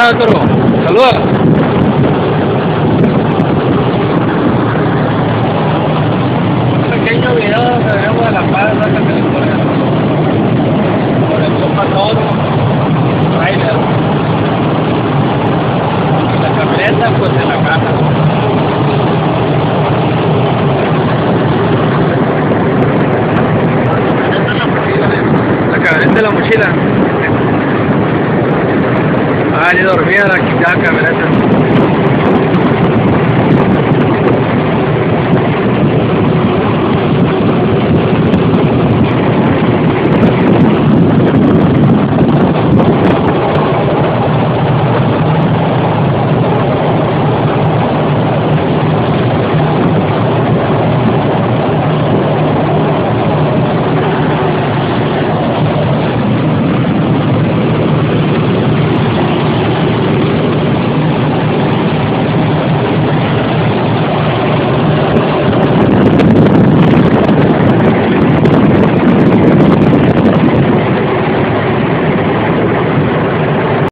Toro. Saluda. Un pequeño video de Vemos de la Paz, la California. Por el compa todo. Trailer. La camioneta, pues en la casa. La camioneta de la mochila calle dormida, la quitaba camioneta.